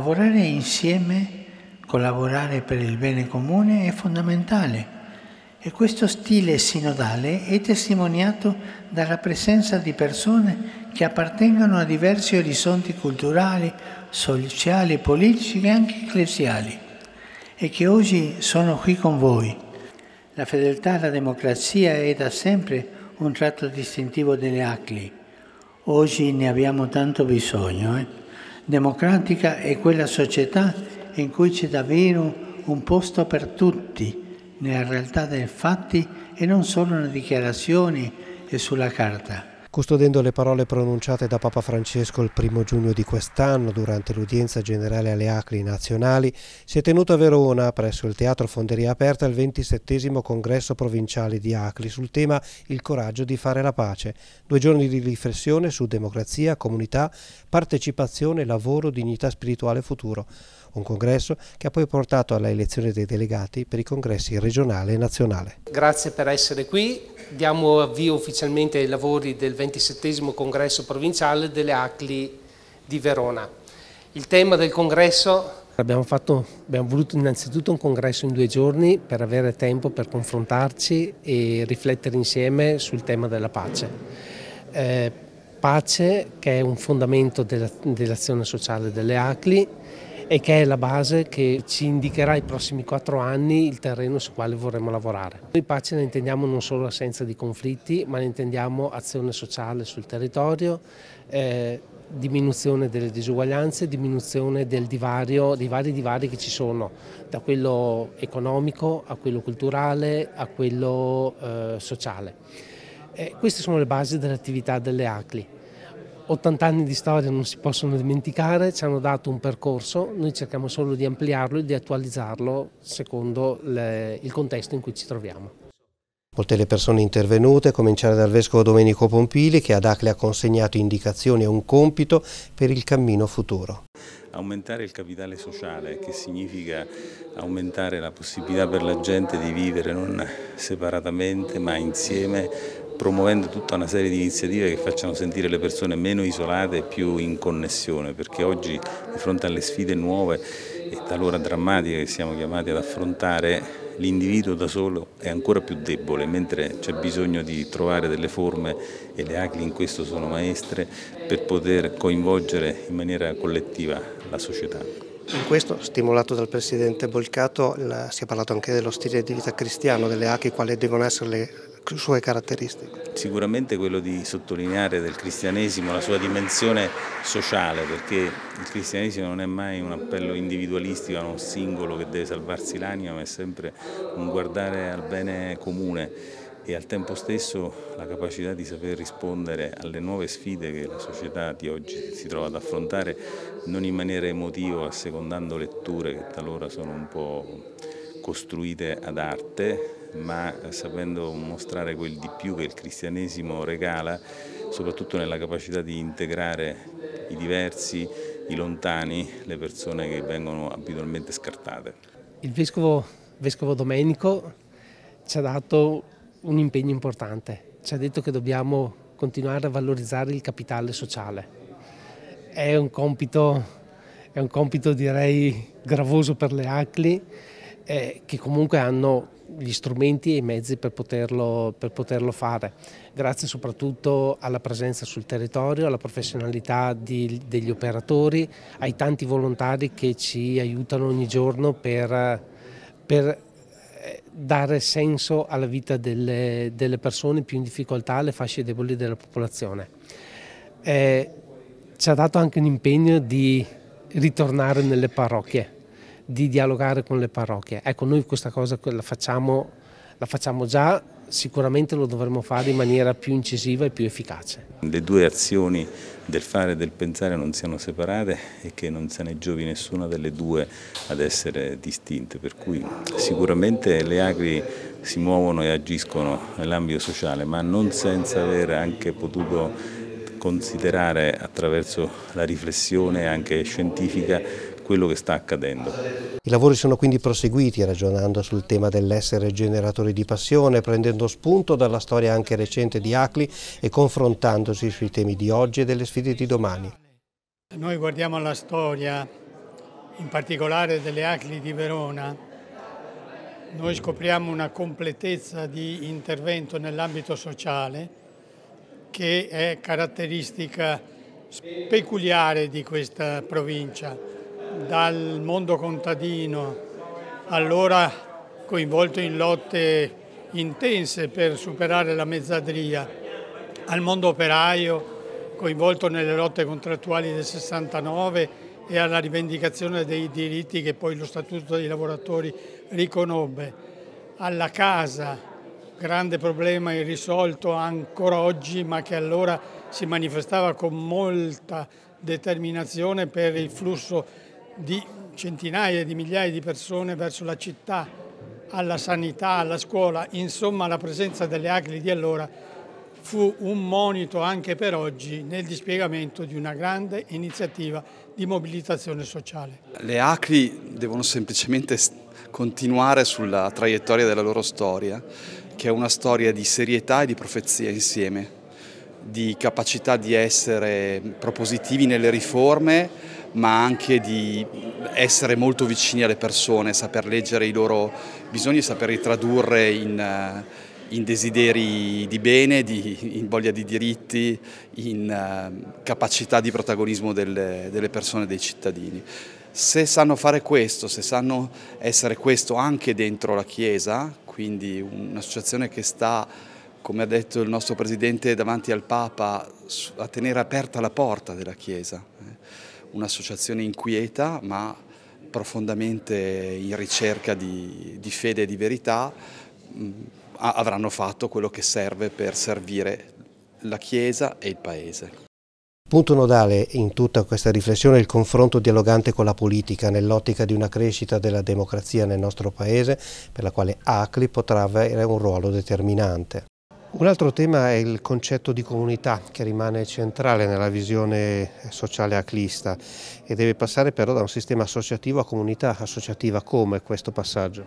Lavorare insieme, collaborare per il bene comune è fondamentale e questo stile sinodale è testimoniato dalla presenza di persone che appartengono a diversi orizzonti culturali, sociali, politici e anche ecclesiali e che oggi sono qui con voi. La fedeltà alla democrazia è da sempre un tratto distintivo delle ACLI. Oggi ne abbiamo tanto bisogno. Eh? Democratica è quella società in cui c'è davvero un posto per tutti nella realtà dei fatti e non solo nelle dichiarazioni e sulla carta. Custodendo le parole pronunciate da Papa Francesco il primo giugno di quest'anno durante l'udienza generale alle ACLI nazionali, si è tenuto a Verona, presso il Teatro Fonderia Aperta, il 27 congresso provinciale di ACLI sul tema Il coraggio di fare la pace. Due giorni di riflessione su democrazia, comunità, partecipazione, lavoro, dignità spirituale e futuro un congresso che ha poi portato alla elezione dei delegati per i congressi regionale e nazionale. Grazie per essere qui, diamo avvio ufficialmente ai lavori del 27 congresso provinciale delle ACLI di Verona. Il tema del congresso Abbiamo, fatto, abbiamo, voluto innanzitutto un congresso in due giorni per avere tempo per confrontarci e riflettere insieme sul tema della pace. Eh, pace che è un fondamento dell'azione sociale delle ACLI e che è la base che ci indicherà i prossimi quattro anni il terreno su quale vorremmo lavorare. Noi pace ne intendiamo non solo assenza di conflitti, ma ne intendiamo azione sociale sul territorio, eh, diminuzione delle disuguaglianze, diminuzione del divario, dei vari divari che ci sono, da quello economico a quello culturale a quello eh, sociale. Eh, queste sono le basi dell'attività delle ACLI. 80 anni di storia non si possono dimenticare, ci hanno dato un percorso, noi cerchiamo solo di ampliarlo e di attualizzarlo secondo le, il contesto in cui ci troviamo. Molte le persone intervenute, a cominciare dal Vescovo Domenico Pompili che ad Acle ha consegnato indicazioni e un compito per il cammino futuro. Aumentare il capitale sociale, che significa aumentare la possibilità per la gente di vivere non separatamente ma insieme promuovendo tutta una serie di iniziative che facciano sentire le persone meno isolate e più in connessione, perché oggi di fronte alle sfide nuove e talora drammatiche che siamo chiamati ad affrontare, l'individuo da solo è ancora più debole, mentre c'è bisogno di trovare delle forme, e le ACLI in questo sono maestre, per poter coinvolgere in maniera collettiva la società. In questo, stimolato dal Presidente Bolcato, si è parlato anche dello stile di vita cristiano delle ACLI, quali devono essere le sue caratteristiche? Sicuramente quello di sottolineare del cristianesimo la sua dimensione sociale, perché il cristianesimo non è mai un appello individualistico a un singolo che deve salvarsi l'anima, ma è sempre un guardare al bene comune e al tempo stesso la capacità di saper rispondere alle nuove sfide che la società di oggi si trova ad affrontare non in maniera emotiva, assecondando letture che talora sono un po' costruite ad arte, ma sapendo mostrare quel di più che il cristianesimo regala, soprattutto nella capacità di integrare i diversi, i lontani, le persone che vengono abitualmente scartate. Il Vescovo, Vescovo Domenico ci ha dato un impegno importante, ci ha detto che dobbiamo continuare a valorizzare il capitale sociale. È un compito, è un compito direi gravoso per le ACLI, eh, che comunque hanno gli strumenti e i mezzi per poterlo, per poterlo, fare, grazie soprattutto alla presenza sul territorio, alla professionalità di, degli operatori, ai tanti volontari che ci aiutano ogni giorno per, per eh, dare senso alla vita delle, delle, persone più in difficoltà, alle fasce deboli della popolazione. Eh, ci ha dato anche un impegno di ritornare nelle parrocchie di dialogare con le parrocchie. Ecco, noi questa cosa la facciamo, la facciamo già, sicuramente lo dovremo fare in maniera più incisiva e più efficace. Le due azioni del fare e del pensare non siano separate e che non se ne giovi nessuna delle due ad essere distinte, per cui sicuramente le agri si muovono e agiscono nell'ambito sociale, ma non senza aver anche potuto considerare attraverso la riflessione anche scientifica quello che sta accadendo. I lavori sono quindi proseguiti ragionando sul tema dell'essere generatori di passione, prendendo spunto dalla storia anche recente di Acli e confrontandosi sui temi di oggi e delle sfide di domani. Noi guardiamo la storia in particolare delle ACLI di Verona, noi scopriamo una completezza di intervento nell'ambito sociale che è caratteristica peculiare di questa provincia, dal mondo contadino, allora coinvolto in lotte intense per superare la mezzadria, al mondo operaio, coinvolto nelle lotte contrattuali del 69 e alla rivendicazione dei diritti che poi lo Statuto dei lavoratori riconobbe, alla casa, grande problema irrisolto ancora oggi ma che allora si manifestava con molta determinazione per il flusso di centinaia di migliaia di persone verso la città, alla sanità, alla scuola, insomma la presenza delle ACLI di allora fu un monito anche per oggi nel dispiegamento di una grande iniziativa di mobilitazione sociale. Le ACLI devono semplicemente continuare sulla traiettoria della loro storia, che è una storia di serietà e di profezia insieme, di capacità di essere propositivi nelle riforme, ma anche di essere molto vicini alle persone, saper leggere i loro bisogni e saperli tradurre in in desideri di bene, di, in voglia di diritti, in uh, capacità di protagonismo delle, delle persone, dei cittadini. Se sanno fare questo, se sanno essere questo anche dentro la Chiesa, quindi un'associazione che sta, come ha detto il nostro Presidente davanti al Papa, a tenere aperta la porta della Chiesa, eh. Un'associazione inquieta ma profondamente in ricerca di, di fede e di verità, avranno fatto quello che serve per servire la Chiesa e il Paese. Punto nodale in tutta questa riflessione è il confronto dialogante con la politica nell'ottica di una crescita della democrazia nel nostro Paese per la quale ACLI potrà avere un ruolo determinante. Un altro tema è il concetto di comunità che rimane centrale nella visione sociale aclista e deve passare però da un sistema associativo a comunità associativa come questo passaggio.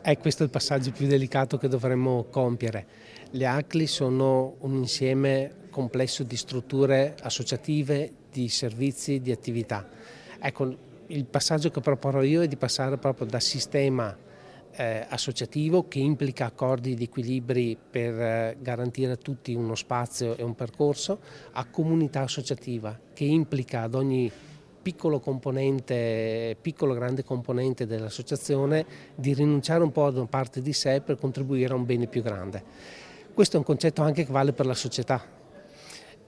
È questo il passaggio più delicato che dovremmo compiere. Le ACLI sono un insieme complesso di strutture associative, di servizi, di attività. Ecco, il passaggio che proporrò io è di passare proprio da sistema eh, associativo che implica accordi di equilibri per eh, garantire a tutti uno spazio e un percorso, a comunità associativa che implica ad ogni piccolo componente, piccolo grande componente dell'associazione di rinunciare un po' ad una parte di sé per contribuire a un bene più grande. Questo è un concetto anche che vale per la società.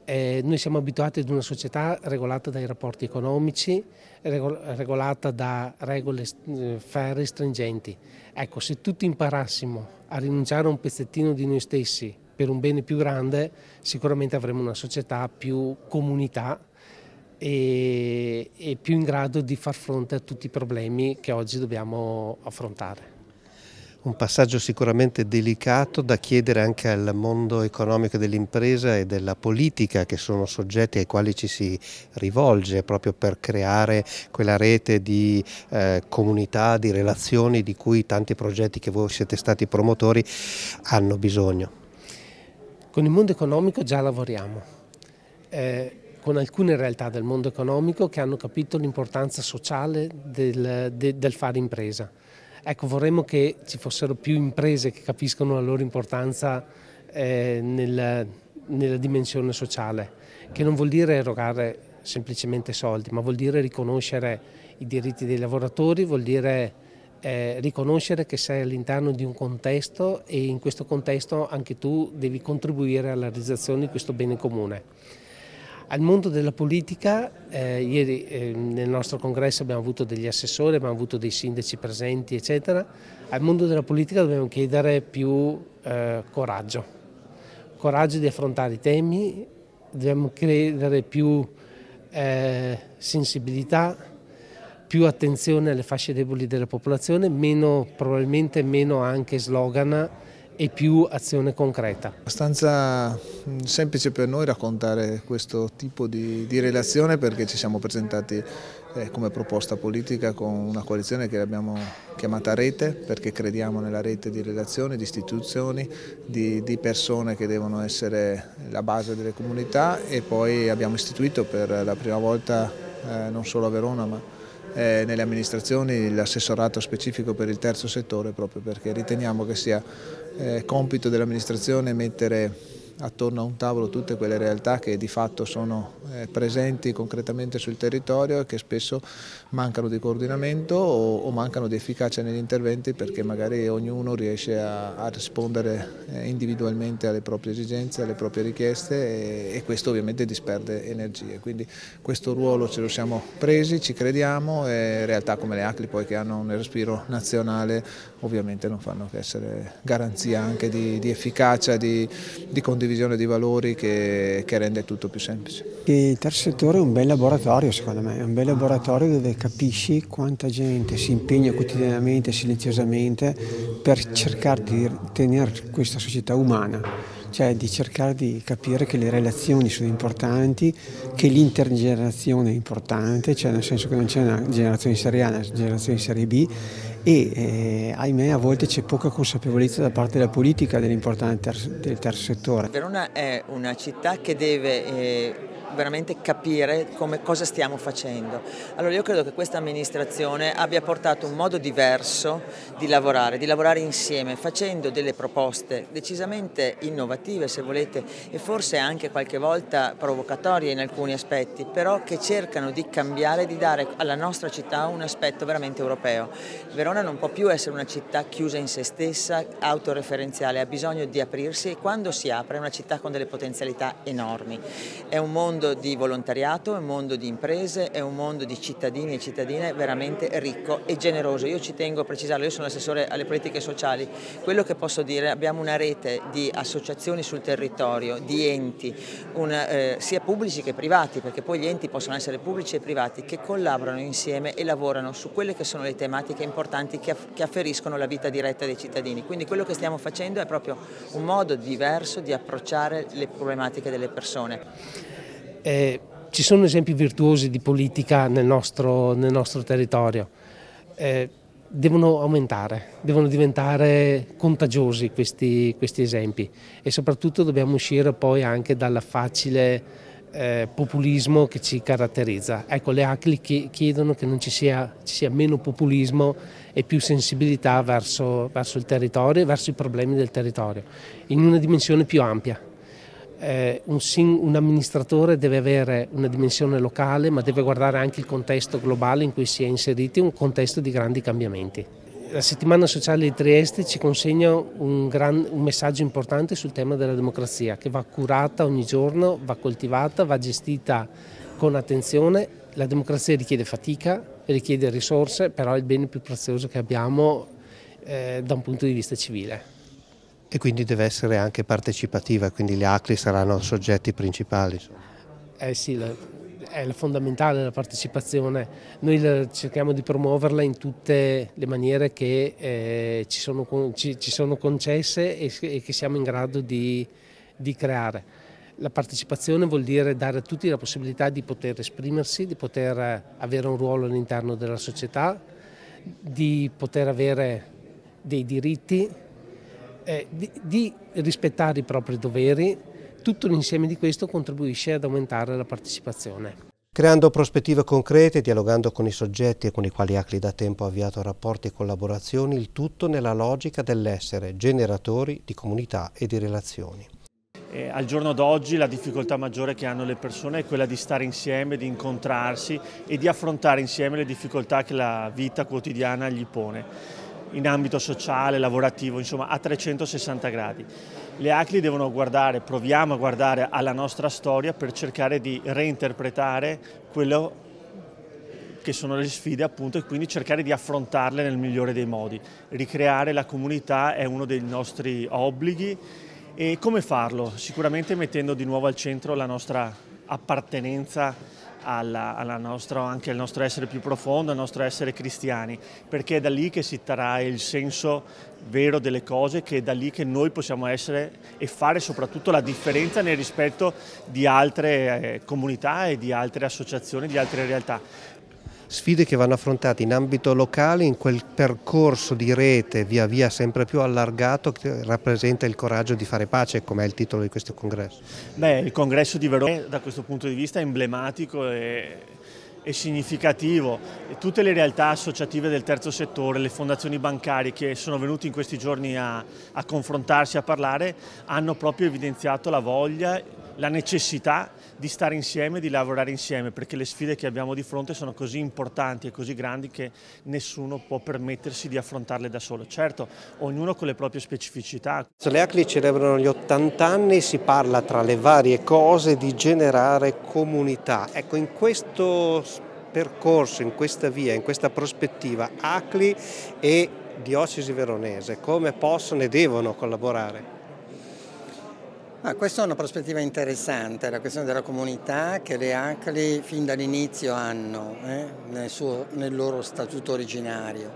Eh, noi siamo abituati ad una società regolata dai rapporti economici, regolata da regole eh, ferre e stringenti. Ecco, se tutti imparassimo a rinunciare a un pezzettino di noi stessi per un bene più grande, sicuramente avremo una società più comunità e, e più in grado di far fronte a tutti i problemi che oggi dobbiamo affrontare. Un passaggio sicuramente delicato da chiedere anche al mondo economico dell'impresa e della politica che sono soggetti ai quali ci si rivolge proprio per creare quella rete di eh, comunità, di relazioni di cui tanti progetti che voi siete stati promotori hanno bisogno. Con il mondo economico già lavoriamo. Eh, con alcune realtà del mondo economico che hanno capito l'importanza sociale del, de, del fare impresa. Ecco, vorremmo che ci fossero più imprese che capiscono la loro importanza eh, nel, nella dimensione sociale, che non vuol dire erogare semplicemente soldi, ma vuol dire riconoscere i diritti dei lavoratori, vuol dire eh, riconoscere che sei all'interno di un contesto e in questo contesto anche tu devi contribuire alla realizzazione di questo bene comune. Al mondo della politica, eh, ieri eh, nel nostro congresso abbiamo avuto degli assessori, abbiamo avuto dei sindaci presenti, eccetera. Al mondo della politica dobbiamo chiedere più eh, coraggio, coraggio di affrontare i temi, dobbiamo chiedere più eh, sensibilità, più attenzione alle fasce deboli della popolazione, meno, probabilmente meno anche slogan e più azione concreta. È abbastanza mm, semplice per noi raccontare questo tipo di, di relazione perché ci siamo presentati eh, come proposta politica con una coalizione che abbiamo chiamata Rete perché crediamo nella rete di relazioni, di istituzioni, di, di persone che devono essere la base delle comunità e poi abbiamo istituito per la prima volta eh, non solo a Verona ma eh, nelle amministrazioni l'assessorato specifico per il terzo settore proprio perché riteniamo che sia eh, compito dell'amministrazione mettere attorno a un tavolo tutte quelle realtà che di fatto sono eh, presenti concretamente sul territorio e che spesso mancano di coordinamento o, o mancano di efficacia negli interventi perché magari ognuno riesce a, a rispondere eh, individualmente alle proprie esigenze, alle proprie richieste e, e, questo ovviamente disperde energie. Quindi questo ruolo ce lo siamo presi, ci crediamo e realtà come le ACLI poi che hanno un respiro nazionale ovviamente non fanno che essere garanzia anche di, di efficacia, di, di condivisione condivisione di valori che, che rende tutto più semplice. Il terzo settore è un bel laboratorio secondo me, è un bel laboratorio dove capisci quanta gente si impegna quotidianamente, silenziosamente per cercare di tenere questa società umana cioè di cercare di capire che le relazioni sono importanti, che l'intergenerazione è importante, cioè nel senso che non c'è una generazione serie A, una generazione serie B e eh, ahimè a volte c'è poca consapevolezza da parte della politica dell'importanza del terzo settore. Verona è una città che deve eh, veramente capire come, cosa stiamo facendo. Allora io credo che questa amministrazione abbia portato un modo diverso di lavorare, di lavorare insieme, facendo delle proposte decisamente innovative se volete e forse anche qualche volta provocatorie in alcuni aspetti, però che cercano di cambiare, di dare alla nostra città un aspetto veramente europeo. Verona non può più essere una città chiusa in se stessa, autoreferenziale, ha bisogno di aprirsi e quando si apre è una città con delle potenzialità enormi. È un mondo mondo di volontariato, è un mondo di imprese, è un mondo di cittadini e cittadine veramente ricco e generoso. Io ci tengo a precisarlo, io sono assessore alle politiche sociali, quello che posso dire, abbiamo una rete di associazioni sul territorio, di enti, una, eh, sia pubblici che privati, perché poi gli enti possono essere pubblici e privati, che collaborano insieme e lavorano su quelle che sono le tematiche importanti che, che afferiscono la vita diretta dei cittadini. Quindi quello che stiamo facendo è proprio un modo diverso di approcciare le problematiche delle persone. Eh, ci sono esempi virtuosi di politica nel nostro, nel nostro territorio. Eh, devono aumentare, devono diventare contagiosi questi, questi, esempi e soprattutto dobbiamo uscire poi anche dal facile eh, populismo che ci caratterizza. Ecco, le ACLI chiedono che non ci sia, ci sia meno populismo e più sensibilità verso, verso il territorio e verso i problemi del territorio, in una dimensione più ampia eh, un, un, amministratore deve avere una dimensione locale ma deve guardare anche il contesto globale in cui si è inseriti, un contesto di grandi cambiamenti. La settimana sociale di Trieste ci consegna un, gran, un messaggio importante sul tema della democrazia che va curata ogni giorno, va coltivata, va gestita con attenzione. La democrazia richiede fatica, richiede risorse, però è il bene più prezioso che abbiamo eh, da un punto di vista civile e quindi deve essere anche partecipativa, quindi gli ACLI saranno soggetti principali. Eh sì, è fondamentale la partecipazione, noi cerchiamo di promuoverla in tutte le maniere che eh, ci, sono, ci, ci, sono, concesse e, e, che siamo in grado di, di creare. La partecipazione vuol dire dare a tutti la possibilità di poter esprimersi, di poter avere un ruolo all'interno della società, di poter avere dei diritti eh, di, di rispettare i propri doveri, tutto l'insieme di questo contribuisce ad aumentare la partecipazione. Creando prospettive concrete, dialogando con i soggetti con i quali ACLI da tempo ha avviato rapporti e collaborazioni, il tutto nella logica dell'essere generatori di comunità e di relazioni. Eh, al giorno d'oggi la difficoltà maggiore che hanno le persone è quella di stare insieme, di incontrarsi e di affrontare insieme le difficoltà che la vita quotidiana gli pone in ambito sociale, lavorativo, insomma a 360 gradi. Le ACLI devono guardare, proviamo a guardare alla nostra storia per cercare di reinterpretare quello che sono le sfide appunto e quindi cercare di affrontarle nel migliore dei modi. Ricreare la comunità è uno dei nostri obblighi e come farlo? Sicuramente mettendo di nuovo al centro la nostra appartenenza alla, alla nostro, anche al nostro essere più profondo, al nostro essere cristiani, perché è da lì che si trarrà il senso vero delle cose, che è da lì che noi possiamo essere e fare soprattutto la differenza nel rispetto di altre eh, comunità e di altre associazioni, di altre realtà sfide che vanno affrontate in ambito locale in quel percorso di rete via via sempre più allargato che rappresenta il coraggio di fare pace, come è il titolo di questo congresso. Beh, il congresso di Verona da questo punto di vista è emblematico e e significativo. Tutte le realtà associative del terzo settore, le fondazioni bancarie che sono venute in questi giorni a, a confrontarsi, a parlare, hanno proprio evidenziato la voglia la necessità di stare insieme, di lavorare insieme, perché le sfide che abbiamo di fronte sono così importanti e così grandi che nessuno può permettersi di affrontarle da solo. Certo, ognuno con le proprie specificità. Le ACLI celebrano gli 80 anni, si parla tra le varie cose di generare comunità. Ecco, in questo percorso, in questa via, in questa prospettiva, ACLI e Diocesi Veronese come possono e devono collaborare? Ah, questa è una prospettiva interessante, la questione della comunità che le ACLI fin dall'inizio hanno eh, nel, suo, nel loro statuto originario.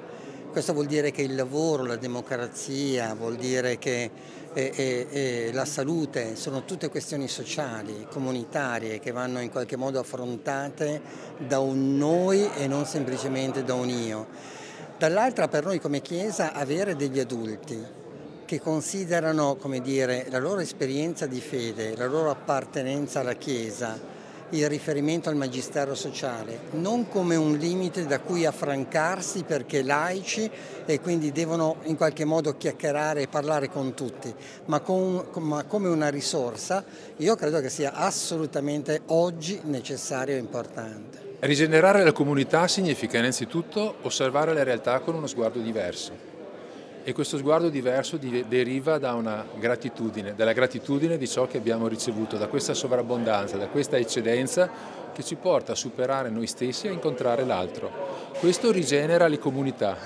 Questo vuol dire che il lavoro, la democrazia, vuol dire che e, e, e la salute sono tutte questioni sociali, comunitarie che vanno in qualche modo affrontate da un noi e non semplicemente da un io. Dall'altra per noi come Chiesa avere degli adulti che considerano come dire, la loro esperienza di fede, la loro appartenenza alla Chiesa, il riferimento al magistero sociale, non come un limite da cui affrancarsi perché laici e quindi devono in qualche modo chiacchierare e parlare con tutti, ma, con, ma come una risorsa, io credo che sia assolutamente oggi necessario e importante. Rigenerare la comunità significa innanzitutto osservare la realtà con uno sguardo diverso e questo sguardo diverso deriva da una gratitudine, dalla gratitudine di ciò che abbiamo ricevuto, da questa sovrabbondanza, da questa eccedenza che ci porta a superare noi stessi e a incontrare l'altro. Questo rigenera le comunità.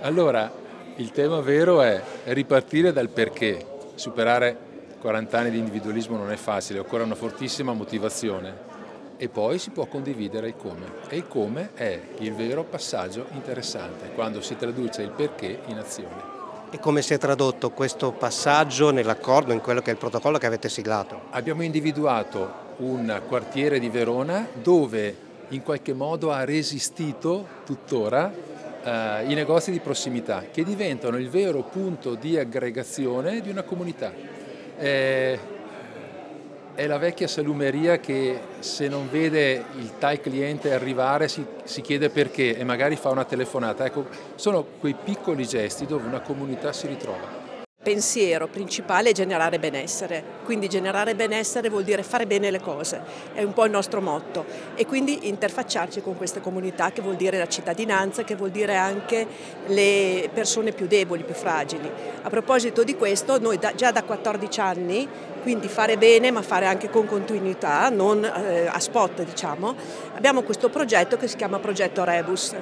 Allora, il tema vero è ripartire dal perché. Superare 40 anni di individualismo non è facile, occorre una fortissima motivazione e poi si può condividere il come. E il come è il vero passaggio interessante, quando si traduce il perché in azione. E come si è tradotto questo passaggio nell'accordo, in quello che è il protocollo che avete siglato? Abbiamo individuato un quartiere di Verona dove in qualche modo ha resistito tuttora eh, i negozi di prossimità che diventano il vero punto di aggregazione di una comunità. Eh, è la vecchia salumeria che se non vede il tal cliente arrivare si, si, chiede perché e magari fa una telefonata. Ecco, sono quei piccoli gesti dove una comunità si ritrova pensiero principale è generare benessere, quindi generare benessere vuol dire fare bene le cose, è un po' il nostro motto. E quindi interfacciarci con queste comunità che vuol dire la cittadinanza, che vuol dire anche le persone più deboli, più fragili. A proposito di questo, noi da, già da 14 anni, quindi fare bene ma fare anche con continuità, non eh, a spot diciamo, abbiamo questo progetto che si chiama Progetto Rebus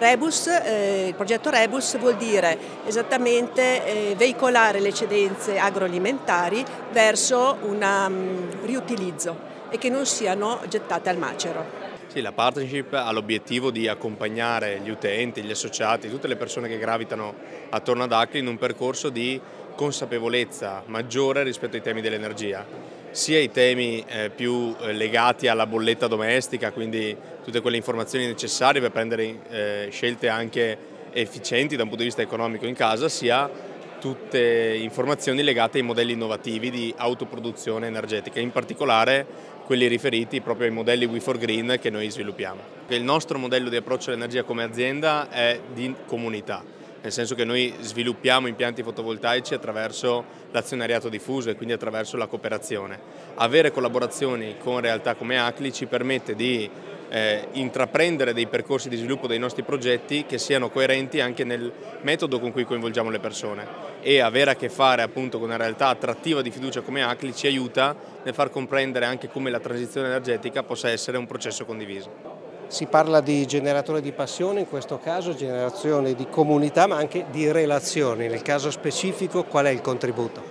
Rebus, eh, il progetto Rebus vuol dire esattamente eh, veicolare le eccedenze agroalimentari verso un um, riutilizzo e che non siano gettate al macero. Sì, la partnership ha l'obiettivo di accompagnare gli utenti, gli associati, tutte le persone che gravitano attorno ad Acri in un percorso di consapevolezza maggiore rispetto ai temi dell'energia sia i temi eh, più eh, legati alla bolletta domestica, quindi tutte quelle informazioni necessarie per prendere eh, scelte anche efficienti da un punto di vista economico in casa, sia tutte informazioni legate ai modelli innovativi di autoproduzione energetica, in particolare quelli riferiti proprio ai modelli We4Green che noi sviluppiamo. Il nostro modello di approccio all'energia come azienda è di comunità nel senso che noi sviluppiamo impianti fotovoltaici attraverso l'azionariato diffuso e quindi attraverso la cooperazione. Avere collaborazioni con realtà come ACLI ci permette di eh, intraprendere dei percorsi di sviluppo dei nostri progetti che siano coerenti anche nel metodo con cui coinvolgiamo le persone e avere a che fare appunto con una realtà attrattiva di fiducia come ACLI ci aiuta nel far comprendere anche come la transizione energetica possa essere un processo condiviso. Si parla di generatore di passione, in questo caso generazione di comunità ma anche di relazioni. Nel caso specifico qual è il contributo?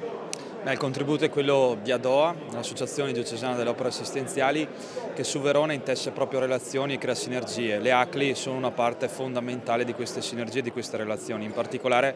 Il contributo è quello di ADOA, l'Associazione Diocesana delle Opere Assistenziali, che su Verona intesse proprio relazioni e crea sinergie. Le ACLI sono una parte fondamentale di queste sinergie, di queste relazioni, in particolare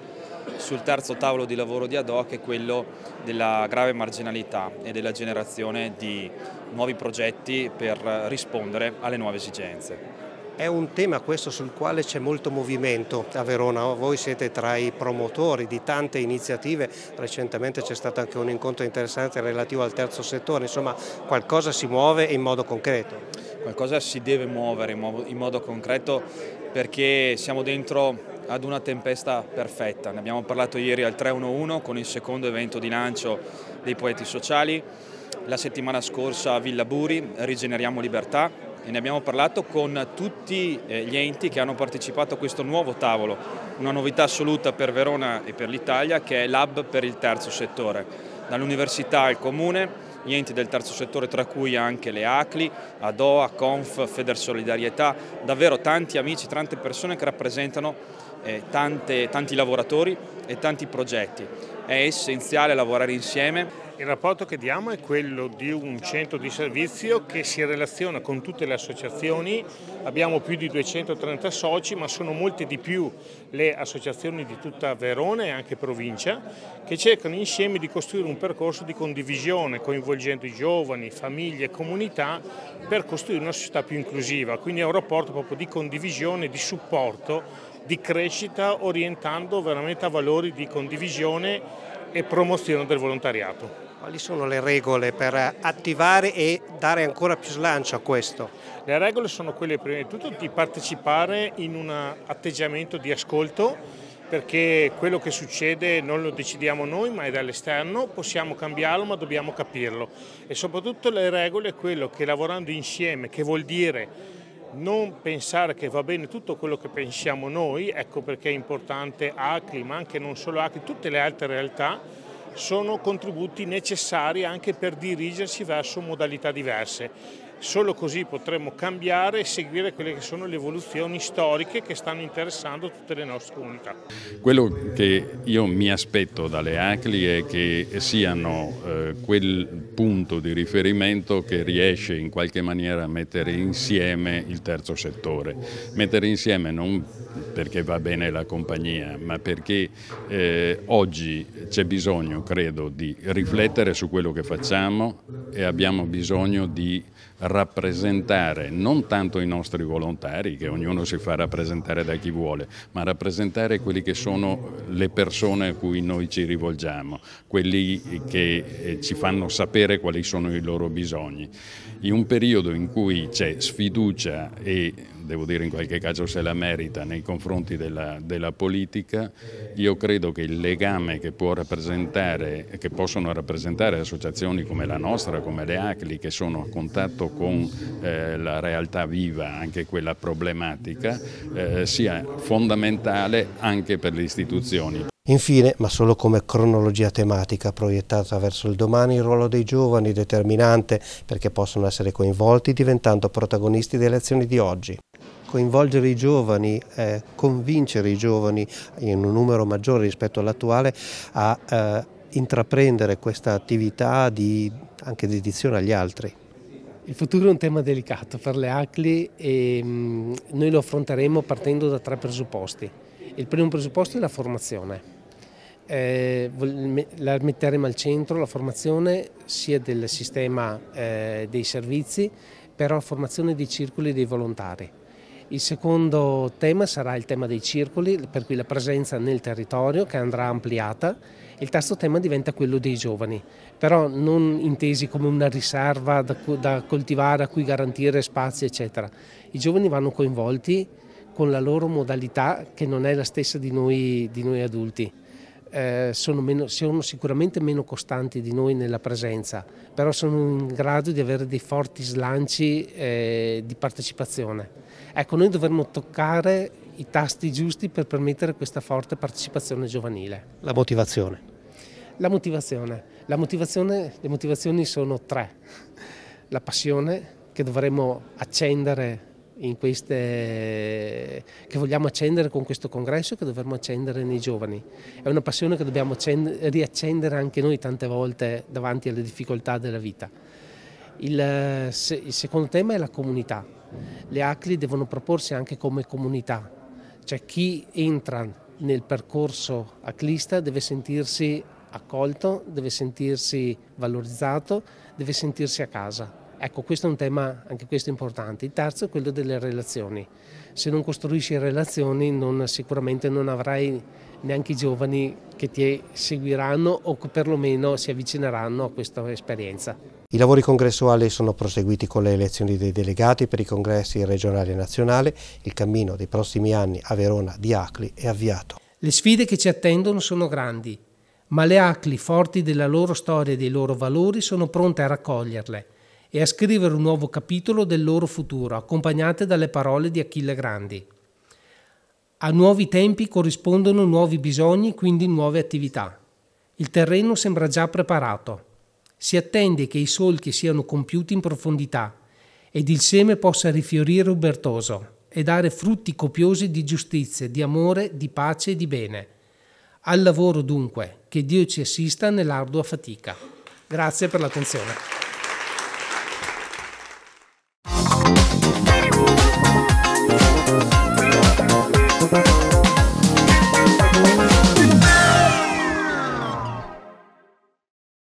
sul terzo tavolo di lavoro di ADOA che è quello della grave marginalità e della generazione di nuovi progetti per rispondere alle nuove esigenze. È un tema questo sul quale c'è molto movimento a Verona, voi siete tra i promotori di tante iniziative, recentemente c'è stato anche un incontro interessante relativo al terzo settore, insomma qualcosa si muove in modo concreto. qualcosa si deve muovere in modo concreto perché siamo dentro ad una tempesta perfetta. Ne abbiamo parlato ieri al 311 con il secondo evento di lancio dei poeti sociali, la settimana scorsa a Villa Buri, Rigeneriamo Libertà e ne abbiamo parlato con tutti eh, gli enti che hanno partecipato a questo nuovo tavolo, una novità assoluta per Verona e per l'Italia che è l'hub per il terzo settore, dall'università al comune, gli enti del terzo settore tra cui anche le ACLI, ADOA, CONF, Feder Solidarietà, davvero tanti amici, tante persone che rappresentano eh, tante, tanti lavoratori e tanti progetti. È essenziale lavorare insieme il rapporto che diamo è quello di un centro di servizio che si relaziona con tutte le associazioni, abbiamo più di 230 soci ma sono molte di più le associazioni di tutta Verona e anche provincia che cercano insieme di costruire un percorso di condivisione coinvolgendo i giovani, famiglie comunità per costruire una società più inclusiva, quindi è un rapporto proprio di condivisione, di supporto, di crescita orientando veramente a valori di condivisione e promozione del volontariato. Quali sono le regole per attivare e dare ancora più slancio a questo? Le regole sono quelle prima di tutto di partecipare in un atteggiamento di ascolto perché quello che succede non lo decidiamo noi ma è dall'esterno, possiamo cambiarlo ma dobbiamo capirlo e soprattutto le regole è quello che lavorando insieme, che vuol dire non pensare che va bene tutto quello che pensiamo noi, ecco perché è importante ACLI ma anche non solo ACLI, tutte le altre realtà sono contributi necessari anche per dirigersi verso modalità diverse. Solo così potremo cambiare e seguire quelle che sono le evoluzioni storiche che stanno interessando tutte le nostre comunità. Quello che io mi aspetto dalle ACLI è che siano eh, quel punto di riferimento che riesce in qualche maniera a mettere insieme il terzo settore. Mettere insieme non perché va bene la compagnia, ma perché eh, oggi c'è bisogno, credo, di riflettere su quello che facciamo e abbiamo bisogno di rappresentare non tanto i nostri volontari, che ognuno si fa rappresentare da chi vuole, ma rappresentare quelli che sono le persone a cui noi ci rivolgiamo, quelli che eh, ci fanno sapere quali sono i loro bisogni. In un periodo in cui c'è sfiducia e devo dire in qualche caso se la merita nei confronti della, della politica, io credo che il legame che, che possono rappresentare associazioni come la nostra, come le ACLI, che sono a contatto con eh, la realtà viva, anche quella problematica, eh, sia fondamentale anche per le istituzioni. Infine, ma solo come cronologia tematica proiettata verso il domani, il ruolo dei giovani determinante perché possono essere coinvolti diventando protagonisti delle azioni di oggi coinvolgere i giovani, eh, convincere i giovani in un numero maggiore rispetto all'attuale a eh, intraprendere questa attività di, anche dedizione agli altri. Il futuro è un tema delicato per le ACLI e mh, mm, noi lo affronteremo partendo da tre presupposti. Il primo presupposto è la formazione. Eh, la metteremo al centro la formazione sia del sistema eh, dei servizi, però la formazione dei circoli dei volontari. Il secondo tema sarà il tema dei circoli, per cui la presenza nel territorio che andrà ampliata. Il terzo tema diventa quello dei giovani, però non intesi come una riserva da, da coltivare, a cui garantire spazi, eccetera. I giovani vanno coinvolti con la loro modalità che non è la stessa di noi, di noi adulti. Eh, sono, meno, sono, sicuramente meno costanti di noi nella presenza, però sono in grado di avere dei forti slanci eh, di partecipazione. Ecco, noi dovremmo toccare i tasti giusti per permettere questa forte partecipazione giovanile. La motivazione? La motivazione. La motivazione le motivazioni sono tre. La passione che dovremmo accendere queste, che vogliamo accendere con questo congresso, che dovremmo accendere nei giovani. È una passione che dobbiamo riaccendere anche noi tante volte davanti alle difficoltà della vita. Il, il secondo tema è la comunità le ACLI devono proporsi anche come comunità, cioè chi entra nel percorso aclista deve sentirsi accolto, deve sentirsi valorizzato, deve sentirsi a casa. Ecco, questo è un tema anche questo importante. Il terzo è quello delle relazioni. Se non costruisci relazioni non, sicuramente non avrai neanche i giovani che ti seguiranno o perlomeno si avvicineranno a questa esperienza. I lavori congressuali sono proseguiti con le elezioni dei delegati per i congressi regionali e nazionali. Il cammino dei prossimi anni a Verona di Acli è avviato. Le sfide che ci attendono sono grandi, ma le Acli, forti della loro storia e dei loro valori, sono pronte a raccoglierle e a scrivere un nuovo capitolo del loro futuro, accompagnate dalle parole di Achille Grandi. A nuovi tempi corrispondono nuovi bisogni, quindi nuove attività. Il terreno sembra già preparato. Si attende che i solchi siano compiuti in profondità ed il seme possa rifiorire ubertoso e dare frutti copiosi di giustizia, di amore, di pace e di bene. Al lavoro dunque, che Dio ci assista nell'ardua fatica. Grazie per l'attenzione.